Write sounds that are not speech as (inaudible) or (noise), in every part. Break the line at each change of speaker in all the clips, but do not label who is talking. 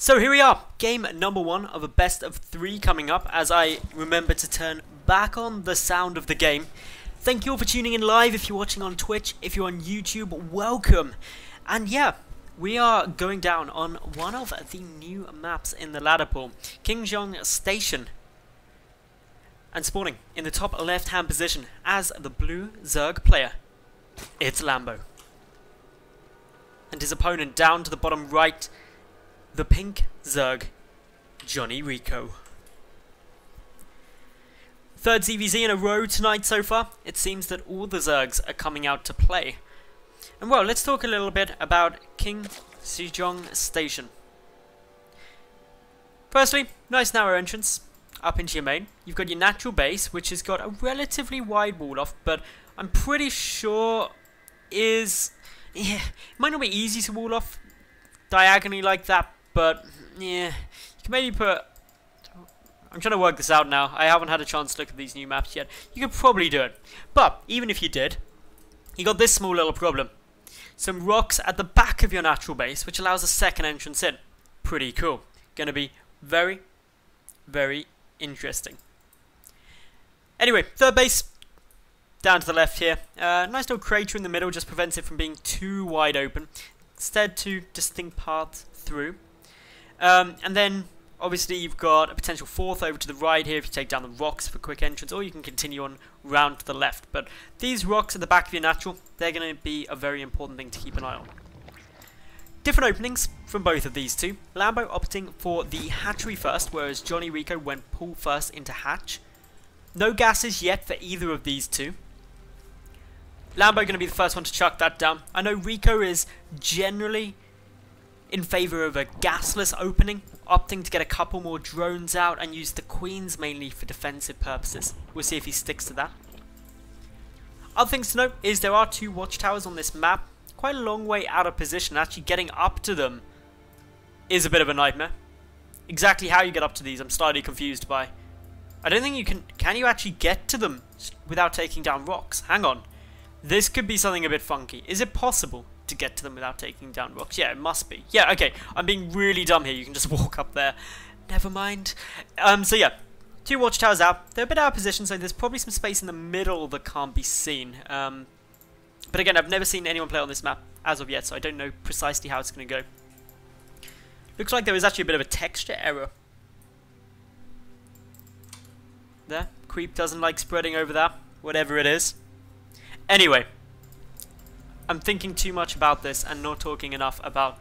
So here we are, game number one of a best of three coming up as I remember to turn back on the sound of the game. Thank you all for tuning in live if you're watching on Twitch, if you're on YouTube, welcome. And yeah, we are going down on one of the new maps in the ladder pool, King Sejong Station. And spawning in the top left hand position as the blue Zerg player, it's Lambo. And his opponent down to the bottom right the Pink Zerg, Johnny Rico. Third ZVZ in a row tonight so far. It seems that all the Zergs are coming out to play. And well, let's talk a little bit about King Sejong Station. Firstly, nice narrow entrance up into your main. You've got your natural base, which has got a relatively wide wall off, but I'm pretty sure is... Yeah, it might not be easy to wall off diagonally like that, but yeah, you can maybe put. I'm trying to work this out now. I haven't had a chance to look at these new maps yet. You could probably do it, but even if you did, you got this small little problem. Some rocks at the back of your natural base, which allows a second entrance in. Pretty cool. Gonna be very, very interesting. Anyway, third base, down to the left here. Uh, nice little crater in the middle just prevents it from being too wide open. Instead, two distinct paths through. Um, and then obviously you've got a potential fourth over to the right here if you take down the rocks for quick entrance, or you can continue on round to the left. But these rocks at the back of your natural, they're going to be a very important thing to keep an eye on. Different openings from both of these two. Lambo opting for the hatchery first, whereas Johnny Rico went pool first into hatch. No gases yet for either of these two. Lambo going to be the first one to chuck that down. I know Rico is generally in favour of a gasless opening, opting to get a couple more drones out and use the queens mainly for defensive purposes. We'll see if he sticks to that. Other things to note is there are two watchtowers on this map, quite a long way out of position. Actually getting up to them is a bit of a nightmare. Exactly how you get up to these I'm slightly confused by. I don't think you can... Can you actually get to them without taking down rocks? Hang on. This could be something a bit funky. Is it possible? To get to them without taking down rocks. Yeah, it must be. Yeah, okay. I'm being really dumb here. You can just (laughs) walk up there. Never mind. Um, so yeah, two watchtowers out. They're a bit out of position, so there's probably some space in the middle that can't be seen. Um, but again, I've never seen anyone play on this map as of yet, so I don't know precisely how it's going to go. Looks like there is actually a bit of a texture error. There. Creep doesn't like spreading over that. Whatever it is. Anyway. I'm thinking too much about this and not talking enough about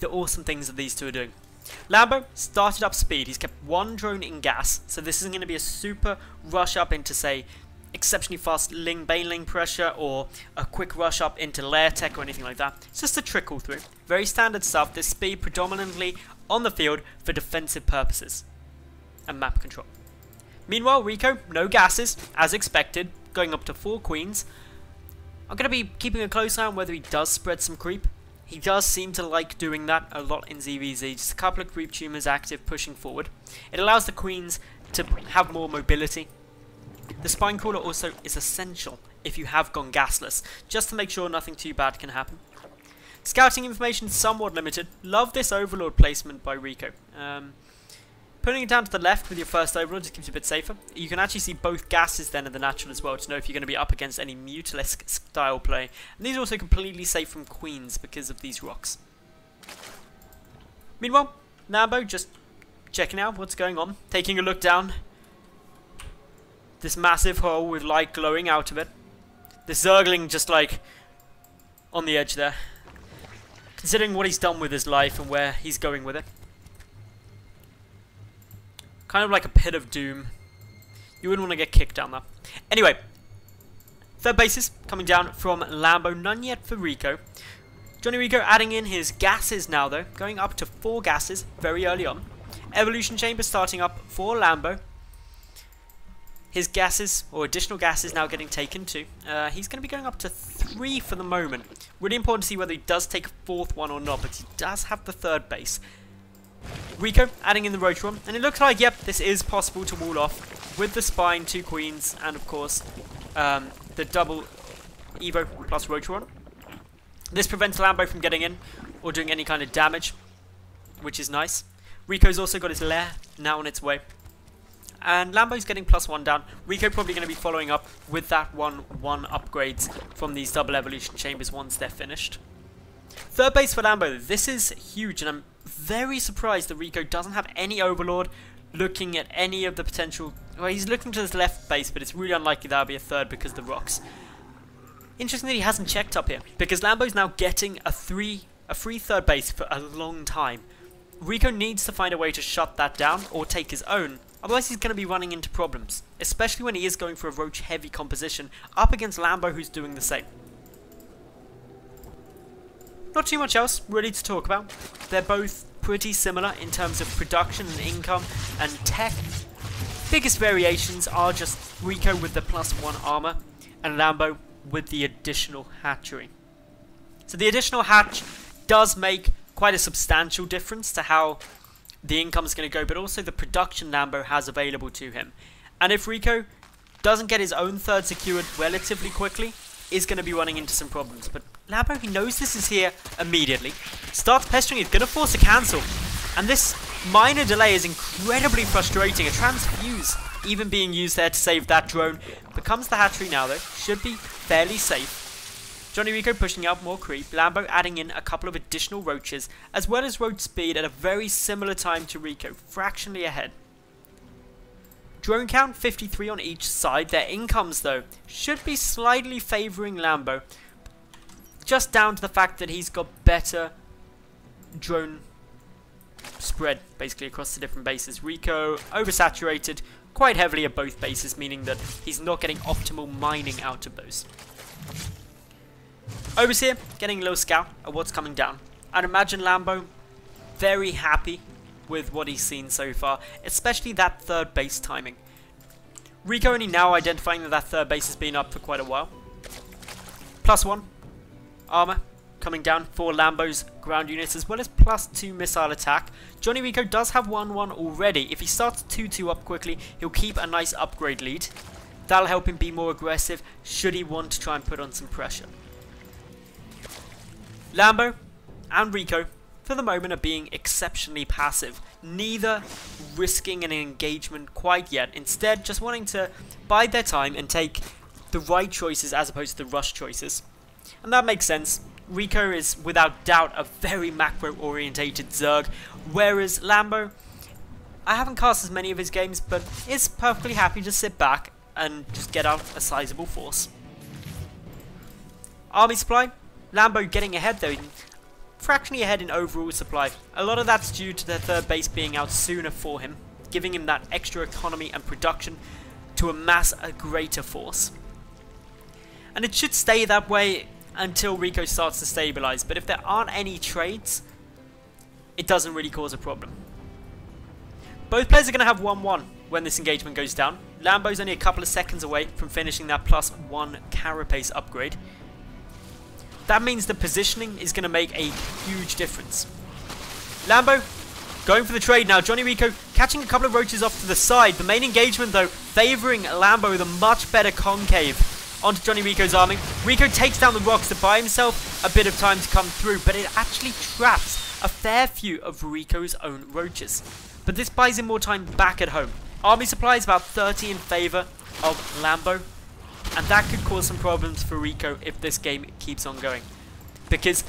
the awesome things that these two are doing. Lambo started up speed. He's kept one drone in gas, so this isn't going to be a super rush up into, say, exceptionally fast Ling Baneling pressure or a quick rush up into Lair Tech or anything like that. It's just a trickle through. Very standard stuff. This speed predominantly on the field for defensive purposes and map control. Meanwhile, Rico, no gases, as expected, going up to four queens. I'm going to be keeping a close eye on whether he does spread some creep. He does seem to like doing that a lot in ZVZ, just a couple of creep tumors active pushing forward. It allows the queens to have more mobility. The spine crawler also is essential if you have gone gasless, just to make sure nothing too bad can happen. Scouting information somewhat limited. Love this overlord placement by Rico. Um, Putting it down to the left with your first overlord just keeps you a bit safer. You can actually see both gases then in the natural as well to know if you're going to be up against any Mutalisk style play. And these are also completely safe from queens because of these rocks. Meanwhile, Lambo just checking out what's going on, taking a look down this massive hole with light glowing out of it. The Zergling just like on the edge there. Considering what he's done with his life and where he's going with it. Kind of like a pit of doom. You wouldn't want to get kicked down there. Anyway, third bases coming down from Lambo. None yet for Rico. Johnny Rico adding in his gases now, though. Going up to four gases very early on. Evolution Chamber starting up for Lambo. His gases, or additional gases, now getting taken too. Uh, he's going to be going up to three for the moment. Really important to see whether he does take a fourth one or not, but he does have the third base. Rico adding in the Roach Warren, and it looks like, yep, this is possible to wall off with the Spine, two Queens, and of course um, the double Evo plus Roach Warren. This prevents Lambo from getting in or doing any kind of damage, which is nice. Rico's also got his lair now on its way. And Lambo's getting plus one down. Rico probably going to be following up with that one one upgrades from these double evolution chambers once they're finished. Third base for Lambo. This is huge, and I'm very surprised that Rico doesn't have any Overlord looking at any of the potential... Well, he's looking to his left base, but it's really unlikely that'll be a third because of the rocks. Interesting that he hasn't checked up here, because Lambo's now getting a three, a free third base for a long time. Rico needs to find a way to shut that down or take his own, otherwise he's going to be running into problems, especially when he is going for a roach heavy composition up against Lambo who's doing the same. Not too much else really to talk about. They're both pretty similar in terms of production and income and tech. Biggest variations are just Rico with the plus one armor and Lambo with the additional hatchery. So the additional hatch does make quite a substantial difference to how the income is going to go, but also the production Lambo has available to him. And if Rico doesn't get his own third secured relatively quickly, is going to be running into some problems. But Lambo, he knows this is here immediately. Starts pestering, he's going to force a cancel. And this minor delay is incredibly frustrating. A transfuse even being used there to save that drone. Becomes the hatchery now though. Should be fairly safe. Johnny Rico pushing out more creep, Lambo adding in a couple of additional roaches, as well as roach speed at a very similar time to Rico, fractionally ahead. Drone count 53 on each side, their incomes though should be slightly favouring Lambo, just down to the fact that he's got better drone spread basically across the different bases. Rico oversaturated quite heavily at both bases, meaning that he's not getting optimal mining out of those. Overseer getting a little scout at what's coming down. I'd imagine Lambo very happy with what he's seen so far, especially that third base timing. Rico only now identifying that that third base has been up for quite a while. Plus one armor coming down for Lambo's ground units as well as plus 2 missile attack. Johnny Rico does have 1-1 already. If he starts 2-2 up quickly, he'll keep a nice upgrade lead. That'll help him be more aggressive should he want to try and put on some pressure. Lambo and Rico, for the moment, are being exceptionally passive. Neither risking an engagement quite yet. Instead, just wanting to bide their time and take the right choices as opposed to the rush choices. And that makes sense. Rico is without doubt a very macro orientated Zerg, whereas Lambo, I haven't cast as many of his games, but is perfectly happy to sit back and just get out a sizable force. Army supply, Lambo getting ahead though, fractionally ahead in overall supply. A lot of that's due to their third base being out sooner for him, giving him that extra economy and production to amass a greater force. And it should stay that way until Rico starts to stabilize, but if there aren't any trades, it doesn't really cause a problem. Both players are going to have 1-1 when this engagement goes down. Lambo's only a couple of seconds away from finishing that plus one carapace upgrade. That means the positioning is going to make a huge difference. Lambo going for the trade now. Johnny Rico catching a couple of roaches off to the side. The main engagement, though, favouring Lambo with a much better concave onto Johnny Rico's arming. Rico takes down the rocks to buy himself a bit of time to come through, but it actually traps a fair few of Rico's own roaches. But this buys him more time back at home. Army supply is about 30 in favour of Lambo, and that could cause some problems for Rico if this game keeps on going. Because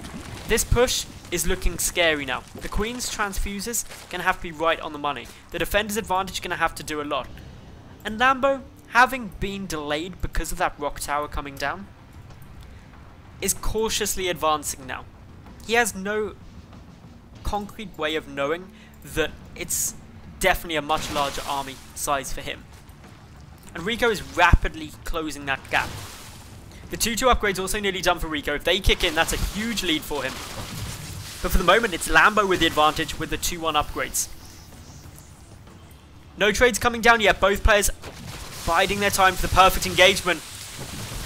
this push is looking scary now. The Queen's transfuses going to have to be right on the money. The defender's advantage going to have to do a lot. And Lambo, having been delayed because of that rock tower coming down, is cautiously advancing now. He has no concrete way of knowing that it's definitely a much larger army size for him. And Rico is rapidly closing that gap. The 2-2 upgrade's also nearly done for Rico. If they kick in, that's a huge lead for him. But for the moment, it's Lambo with the advantage with the 2-1 upgrades. No trades coming down yet. Both players biding their time for the perfect engagement.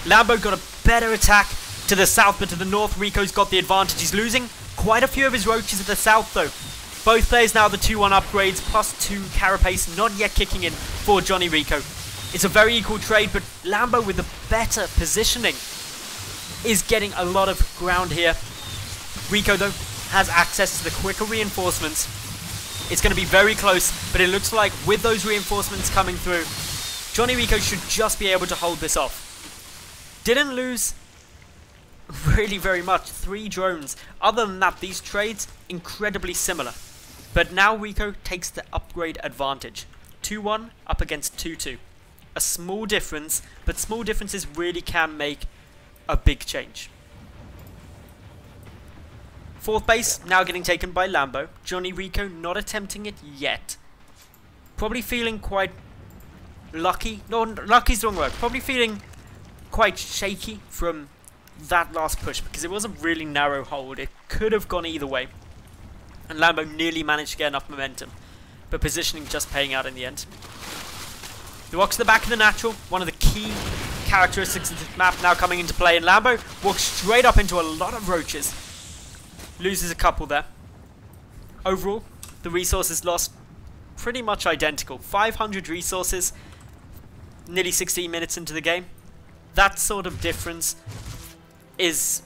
Lambo got a better attack to the south, but to the north, Rico's got the advantage. He's losing quite a few of his roaches at the south, though. Both players now the 2-1 upgrades, plus 2 carapace, not yet kicking in for Johnny Rico. It's a very equal trade, but Lambo with the better positioning is getting a lot of ground here. Rico, though, has access to the quicker reinforcements, It's going to be very close, but it looks like with those reinforcements coming through, Johnny Rico should just be able to hold this off. Didn't lose (laughs) really very much. Three drones. Other than that, these trades, incredibly similar. But now Rico takes the upgrade advantage. 2-1 up against 2-2. A small difference, but small differences really can make a big change. Fourth base now getting taken by Lambo. Johnny Rico not attempting it yet. Probably feeling quite lucky. No, lucky's the wrong word. Probably feeling quite shaky from that last push because it was a really narrow hold. It could have gone either way. And Lambo nearly managed to get enough momentum. But positioning just paying out in the end. The walks to the back of the natural, one of the key characteristics of this map now coming into play. And Lambo walks straight up into a lot of roaches. Loses a couple there. Overall, the resources lost pretty much identical. 500 resources, nearly 16 minutes into the game. That sort of difference is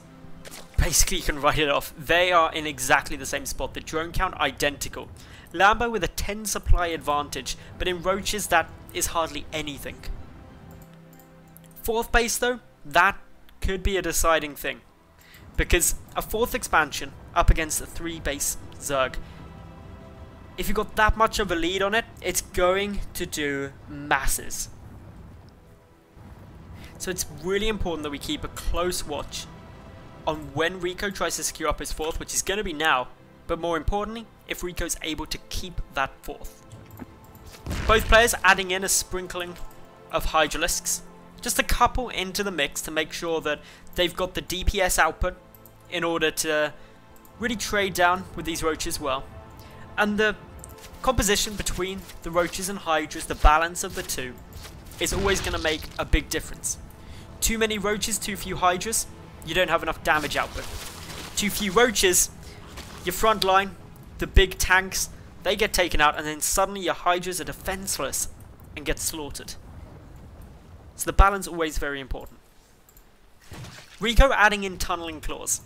basically you can write it off. They are in exactly the same spot. The drone count identical. Lambo with a 10 supply advantage, but in roaches that is hardly anything. Fourth base though, that could be a deciding thing. Because a fourth expansion up against a three base Zerg, if you got that much of a lead on it, it's going to do masses. So it's really important that we keep a close watch on when Rico tries to secure up his fourth, which is going to be now, but more importantly, if Rico's able to keep that fourth. Both players adding in a sprinkling of Hydralisks, just a couple into the mix to make sure that they've got the DPS output in order to really trade down with these roaches well. And the composition between the roaches and hydras, the balance of the two, is always going to make a big difference. Too many roaches, too few hydras, you don't have enough damage output. Too few roaches, your front line, the big tanks, they get taken out and then suddenly your hydras are defenseless and get slaughtered. So the balance always very important. Rico adding in tunneling claws.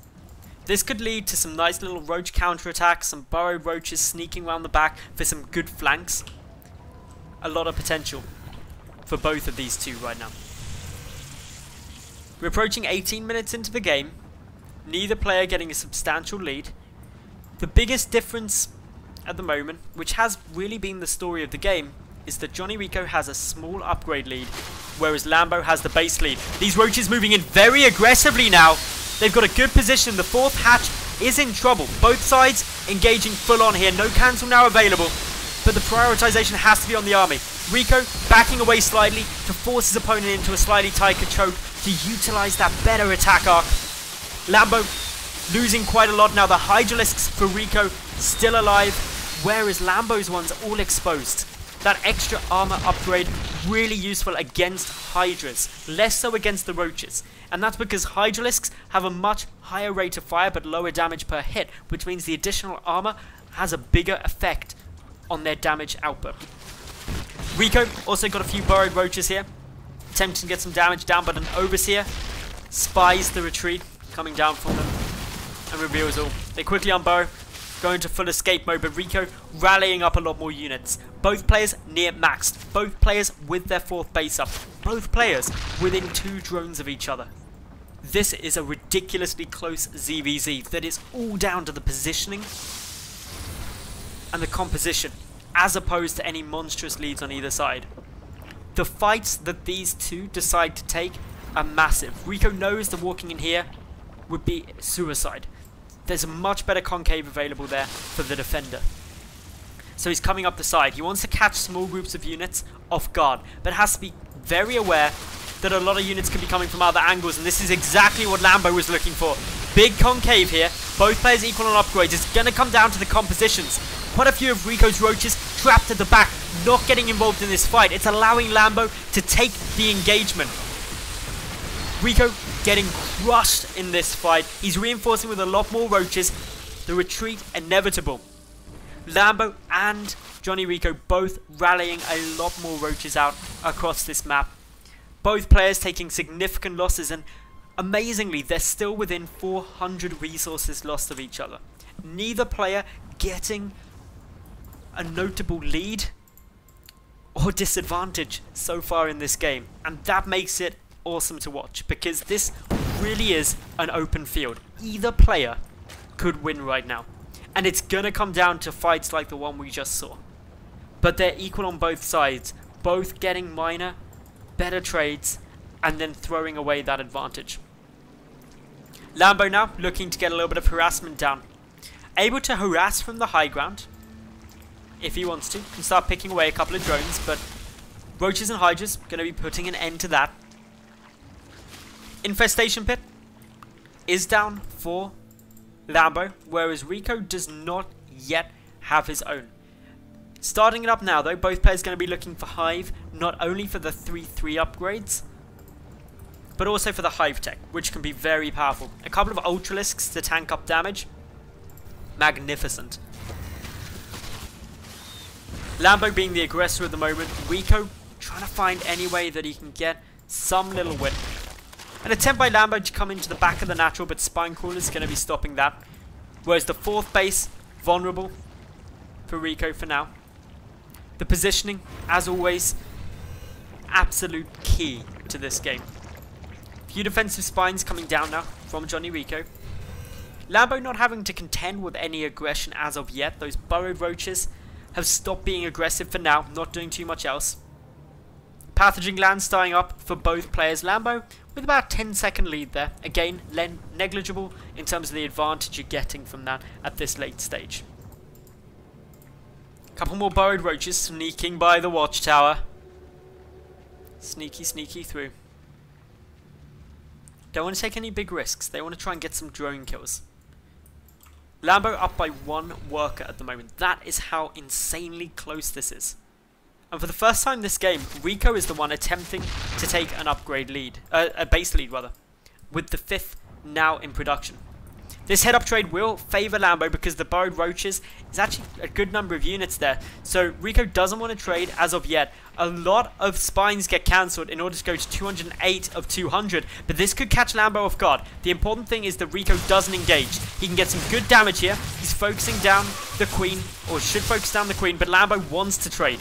This could lead to some nice little roach counterattacks, some burrowed roaches sneaking around the back for some good flanks. A lot of potential for both of these two right now. We're approaching 18 minutes into the game, neither player getting a substantial lead. The biggest difference at the moment, which has really been the story of the game, is that Johnny Rico has a small upgrade lead, whereas Lambo has the base lead. These roaches moving in very aggressively now. They've got a good position. The fourth hatch is in trouble. Both sides engaging full on here. No cancel now available, but the prioritization has to be on the army. Rico backing away slightly to force his opponent into a slightly tighter choke to utilize that better attack arc. Lambo losing quite a lot now. The Hydralisks for Rico still alive, whereas Lambo's ones all exposed. That extra armor upgrade really useful against Hydras, less so against the Roaches. And that's because Hydralisks have a much higher rate of fire but lower damage per hit, which means the additional armor has a bigger effect on their damage output. Rico also got a few burrowed roaches here, attempting to get some damage down, but an Overseer spies the retreat coming down from them and reveals all. They quickly unburrow, go into full escape mode, but Rico rallying up a lot more units. Both players near maxed. Both players with their fourth base up. Both players within two drones of each other. This is a ridiculously close ZVZ that is all down to the positioning and the composition, as opposed to any monstrous leads on either side. The fights that these two decide to take are massive. Rico knows that walking in here would be suicide. There's a much better concave available there for the defender. So he's coming up the side. He wants to catch small groups of units off guard, but has to be very aware that a lot of units can be coming from other angles, and this is exactly what Lambo was looking for. Big concave here, both players equal on upgrades. It's going to come down to the compositions. Quite a few of Rico's roaches trapped at the back, not getting involved in this fight. It's allowing Lambo to take the engagement. Rico getting crushed in this fight. He's reinforcing with a lot more roaches. The retreat inevitable. Lambo and Johnny Rico both rallying a lot more roaches out across this map. Both players taking significant losses and amazingly they're still within 400 resources lost of each other. Neither player getting a notable lead or disadvantage so far in this game. And that makes it awesome to watch because this really is an open field. Either player could win right now. And it's going to come down to fights like the one we just saw. But they're equal on both sides, both getting minor, better trades, and then throwing away that advantage. Lambo now looking to get a little bit of harassment down. Able to harass from the high ground, if he wants to, can start picking away a couple of drones, but Roaches and Hydras going to be putting an end to that. Infestation Pit is down for Lambo, whereas Rico does not yet have his own. Starting it up now though, both players going to be looking for Hive, not only for the 3-3 upgrades, but also for the Hive Tech, which can be very powerful. A couple of Ultralisks to tank up damage. Magnificent. Lambo being the aggressor at the moment, Rico trying to find any way that he can get some little win. An attempt by Lambo to come into the back of the natural, but Spinecrawler is going to be stopping that. Whereas the fourth base, vulnerable for Rico for now. The positioning, as always, absolute key to this game. Few defensive spines coming down now from Johnny Rico. Lambo not having to contend with any aggression as of yet. Those burrowed roaches have stopped being aggressive for now, not doing too much else. Pathogen glands starting up for both players. Lambo with about 10 second lead there. Again, negligible in terms of the advantage you're getting from that at this late stage. Couple more burrowed roaches sneaking by the watchtower. Sneaky, sneaky through. Don't want to take any big risks. They want to try and get some drone kills. Lambo up by one worker at the moment. That is how insanely close this is. And for the first time this game, Rico is the one attempting to take an upgrade lead. Uh, a base lead, rather. With the fifth now in production. This head-up trade will favour Lambo because the Burrowed Roaches is actually a good number of units there. So Rico doesn't want to trade as of yet. A lot of spines get cancelled in order to go to 208 of 200, but this could catch Lambo off guard. The important thing is that Rico doesn't engage. He can get some good damage here. He's focusing down the Queen, or should focus down the Queen, but Lambo wants to trade.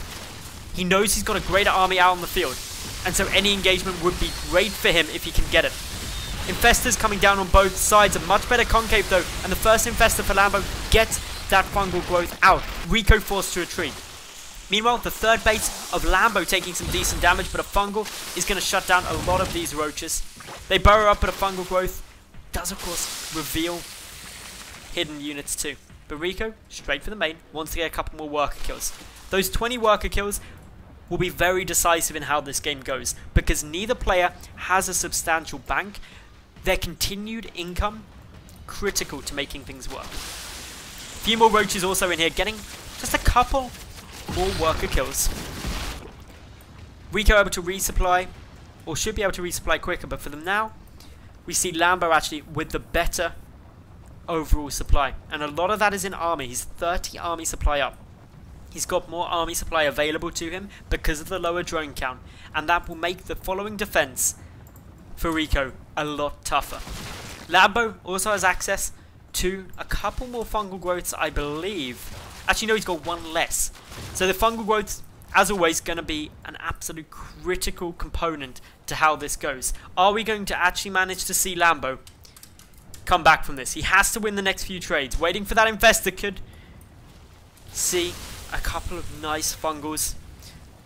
He knows he's got a greater army out on the field, and so any engagement would be great for him if he can get it. Infestors coming down on both sides. A much better concave though. And the first Infestor for Lambo gets that fungal growth out. Rico forced to retreat. Meanwhile, the third base of Lambo taking some decent damage, but a fungal is going to shut down a lot of these roaches. They burrow up, but a fungal growth does, of course, reveal hidden units too. But Rico, straight for the main, wants to get a couple more worker kills. Those 20 worker kills will be very decisive in how this game goes, because neither player has a substantial bank, their continued income, critical to making things work. A few more roaches also in here, getting just a couple more worker kills. Rico able to resupply, or should be able to resupply quicker, but for them now, we see Lambo actually with the better overall supply. And a lot of that is in army. He's 30 army supply up. He's got more army supply available to him because of the lower drone count. And that will make the following defense for Rico a lot tougher. Lambo also has access to a couple more fungal growths, I believe. Actually, no, he's got one less. So the fungal growths, as always, going to be an absolute critical component to how this goes. Are we going to actually manage to see Lambo come back from this? He has to win the next few trades. Waiting for that infestor could see a couple of nice fungals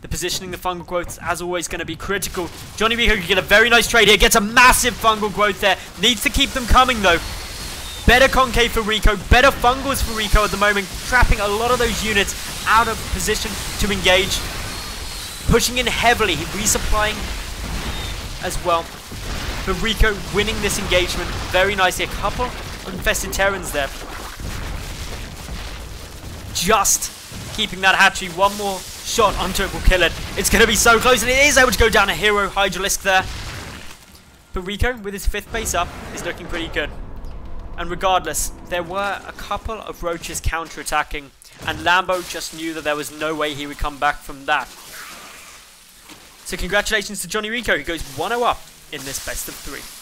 the positioning, the fungal growth, as always, going to be critical. Johnny Rico can get a very nice trade here. Gets a massive fungal growth there. Needs to keep them coming, though. Better concave for Rico. Better fungals for Rico at the moment. Trapping a lot of those units out of position to engage. Pushing in heavily. Resupplying as well. But Rico winning this engagement very nicely. A couple infested Terrans there. Just keeping that hatchery. One more shot onto it will kill it. It's going to be so close, and it is able to go down a hero Hydralisk there. But Rico, with his fifth base up, is looking pretty good. And regardless, there were a couple of roaches counter-attacking, and Lambo just knew that there was no way he would come back from that. So congratulations to Johnny Rico, who goes 1-0 up in this best of three.